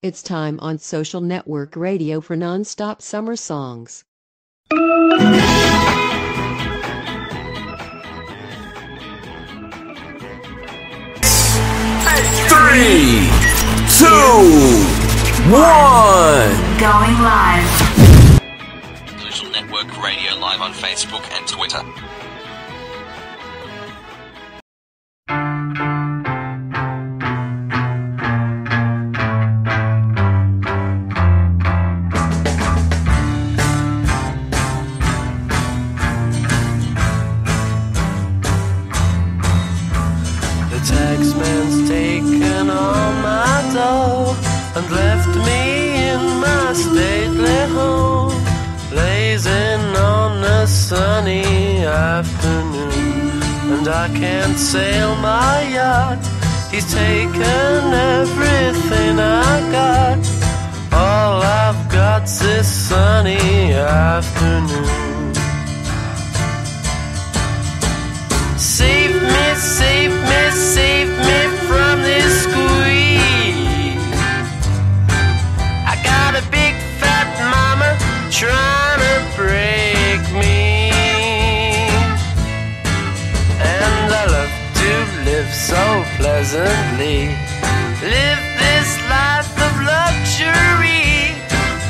It's time on Social Network Radio for nonstop summer songs. Three, two, one. Going live. Social Network Radio live on Facebook and Twitter. Can't sail my yacht, he's taken everything I got. All I've got's this sunny afternoon. Save me, save me, save me from this squeeze. I got a big fat mama trying to break me. Live this life of luxury,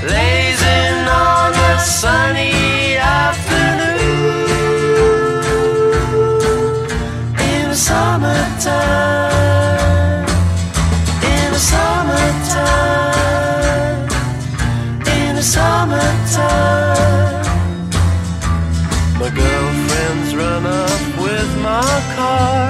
blazing on a sunny afternoon. In the summertime, in the summertime, in the summertime. My girlfriend's run off with my car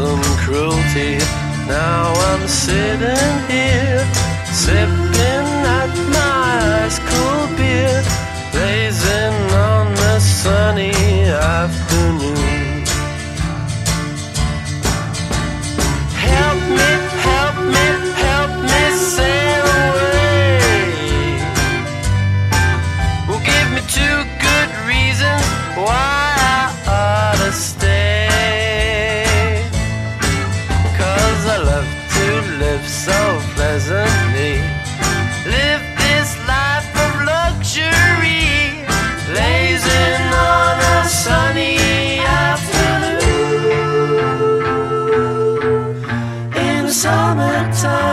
and cruelty. Now I'm sitting here, sipping summertime,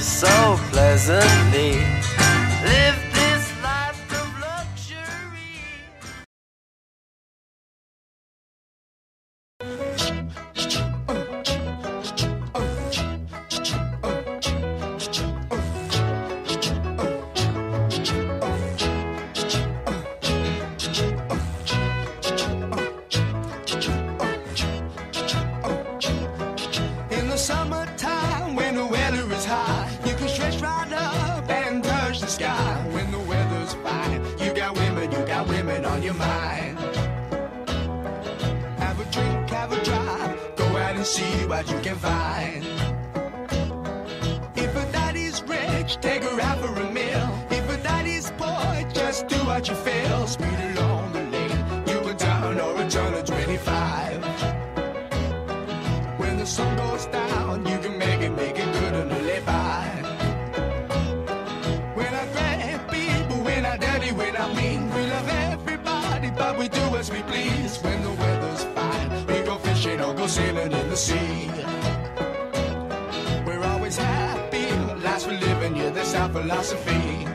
so pleasantly. On your mind. Have a drink, have a drive, go out and see what you can find. If a daddy's rich, take her out for a meal. If a daddy's poor, just do what you feel. Speed sailing in the sea. We're always happy, last we're living, yeah, that's our philosophy.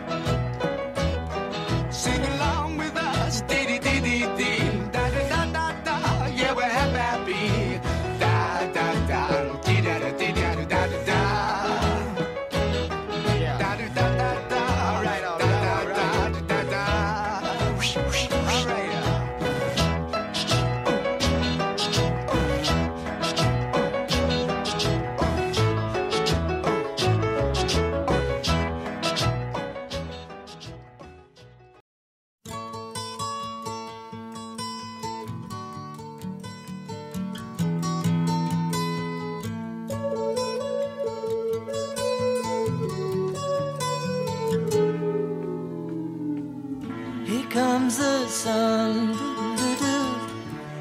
sun.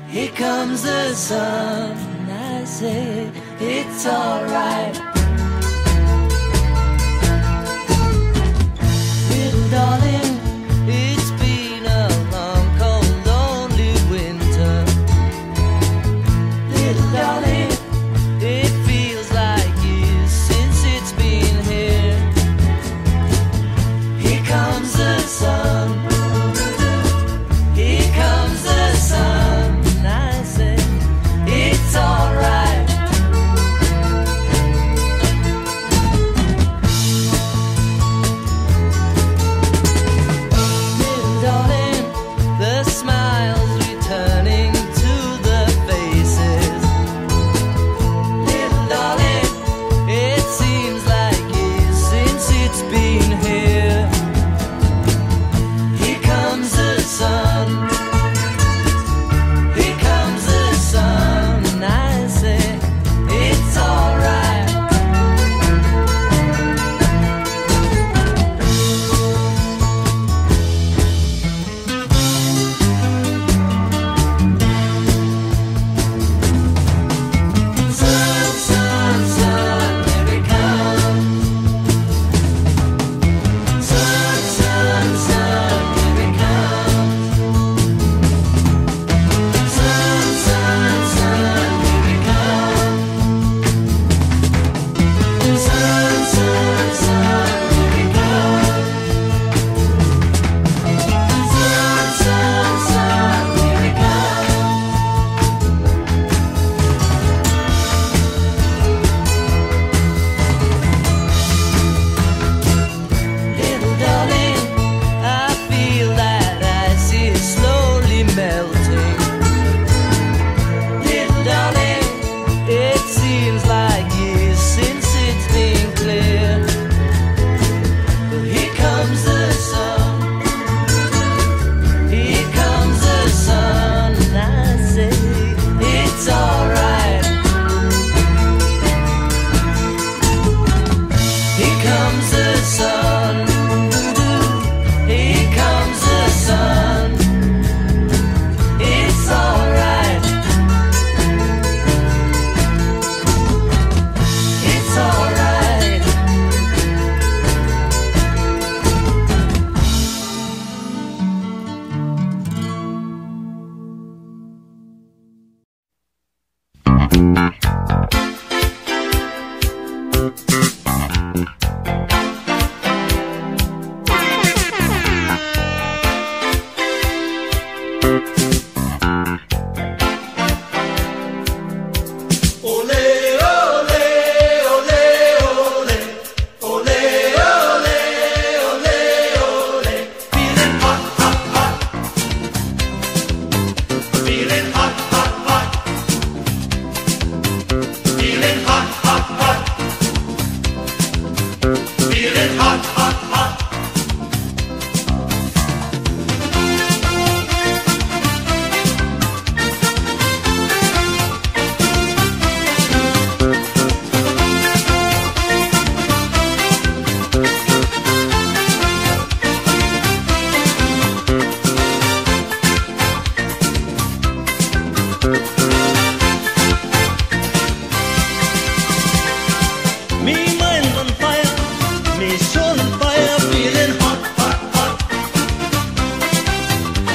Here comes the sun. I say, it's alright.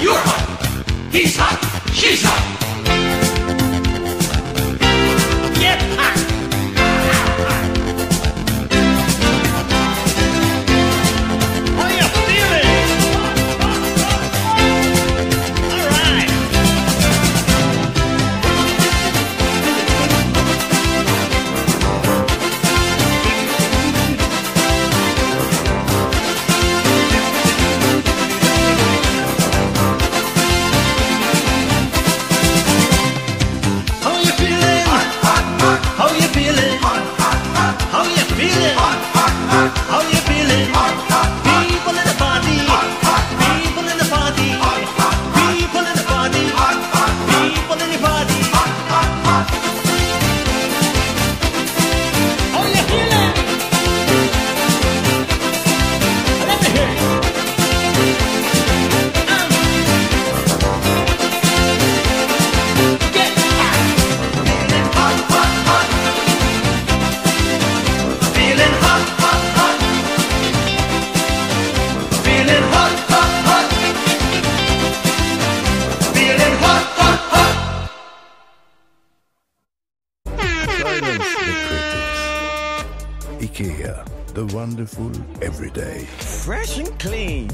you're hot. He's hot, she's hot. The wonderful everyday. Fresh and clean.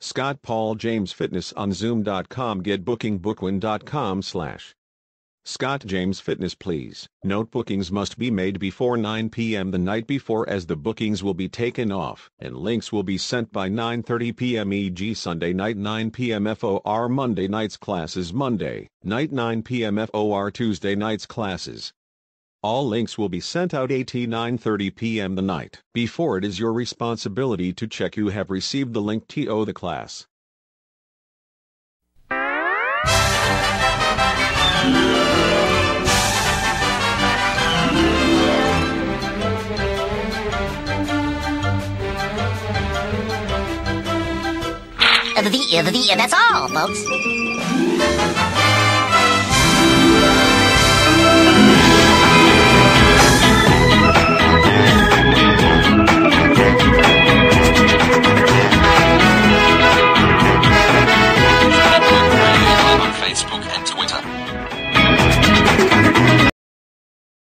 Scott Paul James Fitness on Zoom.com. Get booking bookwhen.com slash. Scott James Fitness please. Note bookings must be made before 9 p.m. the night before as the bookings will be taken off and links will be sent by 9.30 p.m. e.g. Sunday night 9 p.m. FOR Monday night's classes Monday night 9 p.m. FOR Tuesday night's classes. All links will be sent out at 9.30 p.m. the night before it is your responsibility to check you have received the link to the class. The, the, uh, that's all, folks.